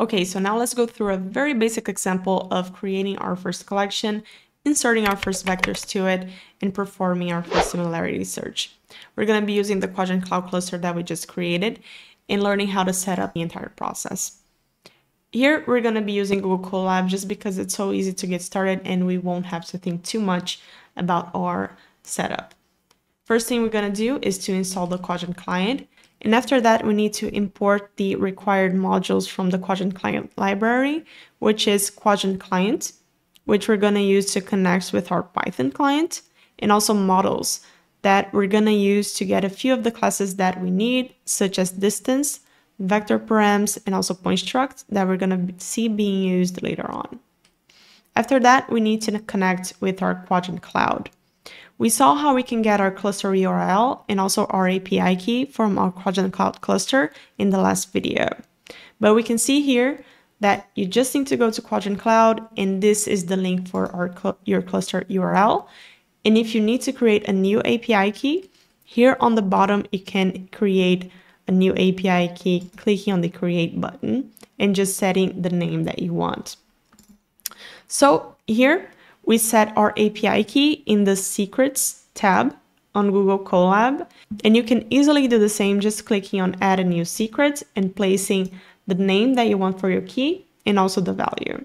Okay, so now let's go through a very basic example of creating our first collection, inserting our first vectors to it, and performing our first similarity search. We're going to be using the Qdrant Cloud cluster that we just created and learning how to set up the entire process. Here, we're going to be using Google Colab just because it's so easy to get started and we won't have to think too much about our setup. First thing we're going to do is to install the Qdrant client and after that, we need to import the required modules from the Qdrant Client library, which is Qdrant Client, which we're going to use to connect with our Python client, and also models that we're going to use to get a few of the classes that we need, such as distance, vector params, and also point struct that we're going to see being used later on. After that, we need to connect with our Qdrant Cloud. We saw how we can get our cluster URL and also our API key from our Qdrant Cloud cluster in the last video. But we can see here that you just need to go to Qdrant Cloud and this is the link for cl your cluster URL. And if you need to create a new API key, here on the bottom, you can create a new API key clicking on the create button and just setting the name that you want. So here we set our API key in the secrets tab on Google Colab. And you can easily do the same just clicking on add a new secret and placing the name that you want for your key and also the value.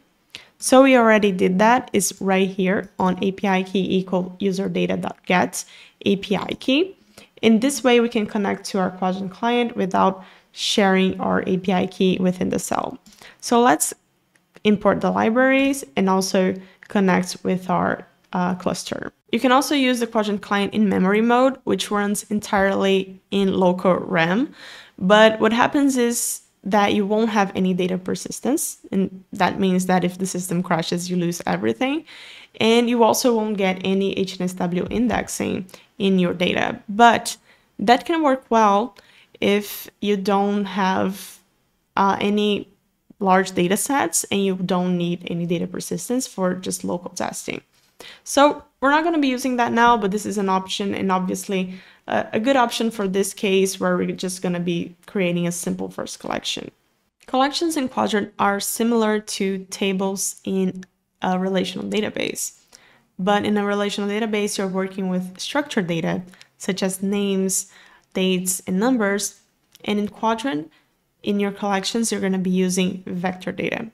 So we already did that. It's right here on API key equal user data.get API key. In this way, we can connect to our Qdrant client without sharing our API key within the cell. So let's import the libraries and also connect with our uh, cluster. You can also use the Qdrant client in memory mode, which runs entirely in local RAM. But what happens is that you won't have any data persistence. And that means that if the system crashes, you lose everything. And you also won't get any HNSW indexing in your data. But that can work well if you don't have uh, any large data sets and you don't need any data persistence for just local testing. So we're not going to be using that now, but this is an option and obviously uh, a good option for this case where we're just going to be creating a simple first collection. Collections in Qdrant are similar to tables in a relational database. But in a relational database, you're working with structured data, such as names, dates, and numbers. And in Qdrant, in your collections, you're going to be using vector data.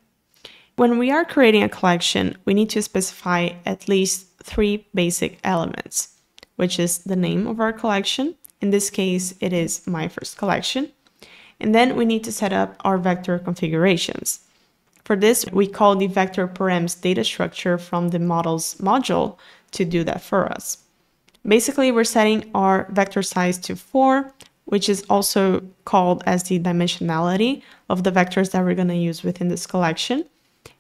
When we are creating a collection, we need to specify at least three basic elements, which is the name of our collection. In this case, it is my first collection. And then we need to set up our vector configurations. For this, we call the vector params data structure from the models module to do that for us. Basically, we're setting our vector size to 4 which is also called as the dimensionality of the vectors that we're going to use within this collection.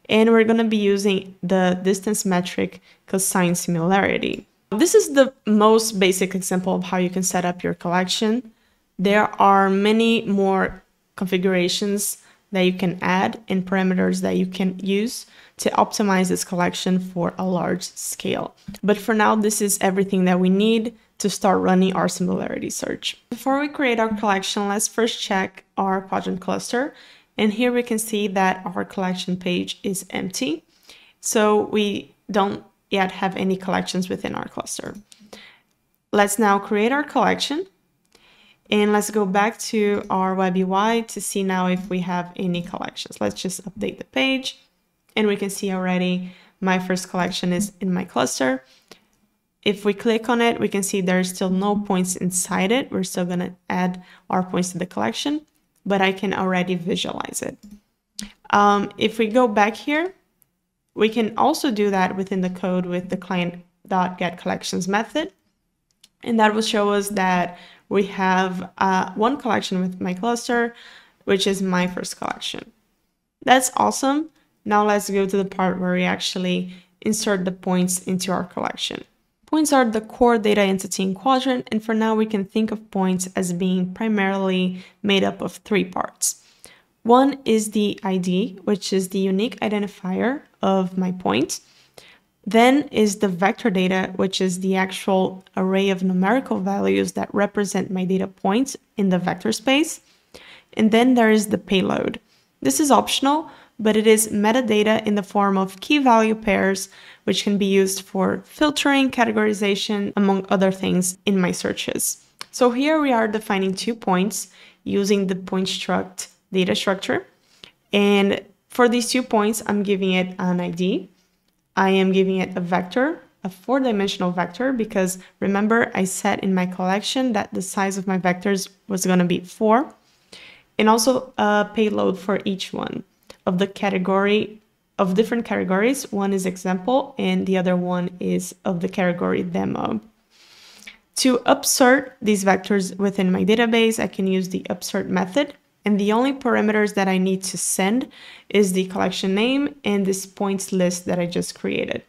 And we're going to be using the distance metric cosine similarity. This is the most basic example of how you can set up your collection. There are many more configurations that you can add and parameters that you can use to optimize this collection for a large scale. But for now, this is everything that we need to start running our similarity search. Before we create our collection, let's first check our Qdrant cluster. And here we can see that our collection page is empty. So we don't yet have any collections within our cluster. Let's now create our collection. And let's go back to our web UI to see now if we have any collections. Let's just update the page and we can see already my first collection is in my cluster. If we click on it, we can see there's still no points inside it. We're still going to add our points to the collection, but I can already visualize it. Um, if we go back here, we can also do that within the code with the client.getCollections method. And that will show us that we have uh, one collection with my cluster, which is my first collection. That's awesome. Now let's go to the part where we actually insert the points into our collection. Points are the core data entity in Qdrant, and for now we can think of points as being primarily made up of three parts. One is the ID, which is the unique identifier of my point. Then is the vector data, which is the actual array of numerical values that represent my data points in the vector space. And then there is the payload, This is optional, but it is metadata in the form of key value pairs, which can be used for filtering, categorization, among other things in my searches. So here we are defining two points using the point struct data structure. And for these two points, I'm giving it an ID. I am giving it a vector, a four-dimensional vector, because remember I said in my collection that the size of my vectors was going to be four, and also a payload for each one of the category of different categories. One is example and the other one is of the category demo. To upsert these vectors within my database, I can use the upsert method. And the only parameters that I need to send is the collection name and this points list that I just created.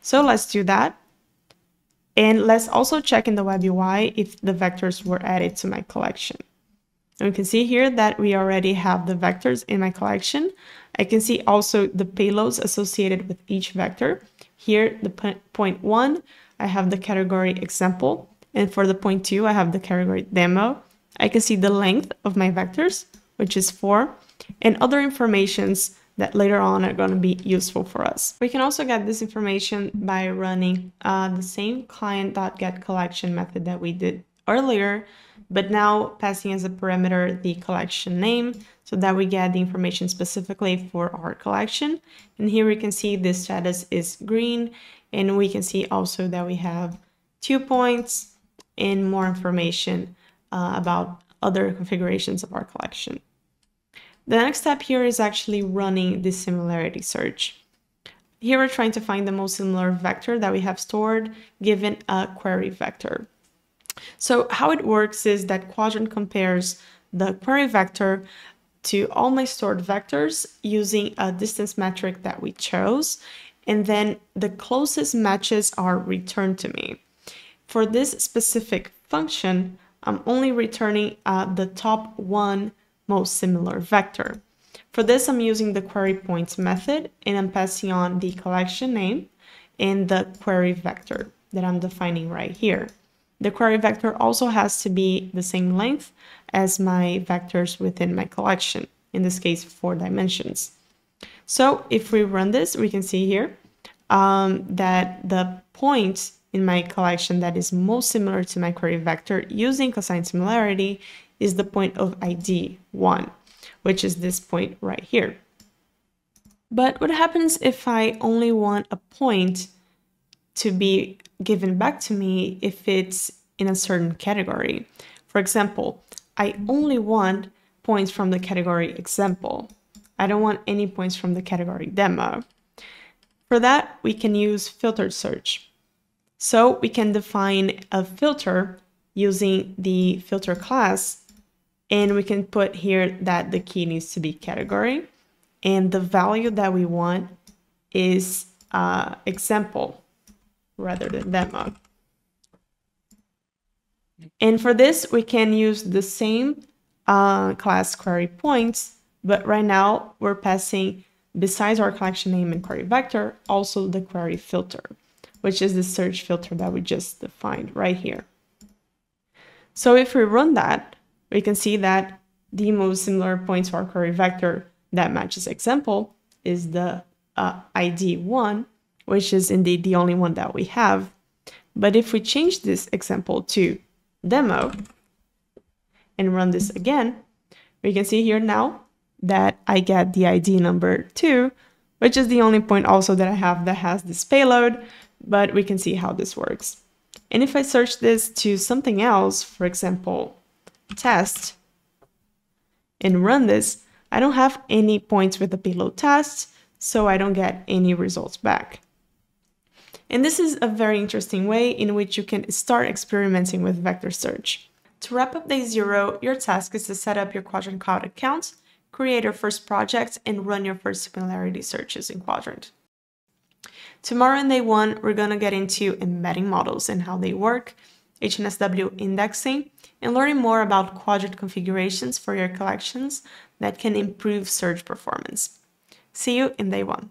So let's do that. And let's also check in the web UI if the vectors were added to my collection. And we can see here that we already have the vectors in my collection. I can see also the payloads associated with each vector. Here, the point one, I have the category example. And for the point two, I have the category demo. I can see the length of my vectors, which is four, and other informations that later on are going to be useful for us. We can also get this information by running uh, the same client.getCollection method that we did earlier, but now passing as a parameter the collection name so that we get the information specifically for our collection. And here we can see the status is green and we can see also that we have two points and more information uh, about other configurations of our collection. The next step here is actually running the similarity search. Here we're trying to find the most similar vector that we have stored given a query vector. So how it works is that Qdrant compares the query vector to all my stored vectors using a distance metric that we chose, and then the closest matches are returned to me. For this specific function, I'm only returning uh, the top one most similar vector. For this, I'm using the query points method and I'm passing on the collection name and the query vector that I'm defining right here. The query vector also has to be the same length as my vectors within my collection, in this case, four dimensions. So if we run this, we can see here um, that the point in my collection that is most similar to my query vector using cosine similarity is the point of ID 1, which is this point right here. But what happens if I only want a point to be given back to me if it's in a certain category? For example, I only want points from the category example. I don't want any points from the category demo. For that, we can use filtered search. So we can define a filter using the filter class and we can put here that the key needs to be category and the value that we want is uh, example rather than demo. And for this, we can use the same uh, class query points, but right now we're passing, besides our collection name and query vector, also the query filter which is the search filter that we just defined right here. So if we run that, we can see that the most similar points to our query vector that matches example is the uh, ID one, which is indeed the only one that we have. But if we change this example to demo and run this again, we can see here now that I get the ID number two, which is the only point also that I have that has this payload, but we can see how this works. And if I search this to something else, for example, test, and run this, I don't have any points with the payload test, so I don't get any results back. And this is a very interesting way in which you can start experimenting with vector search. To wrap up day zero, your task is to set up your Qdrant Cloud account, create your first project, and run your first similarity searches in Qdrant. Tomorrow in day one, we're going to get into embedding models and how they work, HNSW indexing, and learning more about Qdrant configurations for your collections that can improve search performance. See you in day one.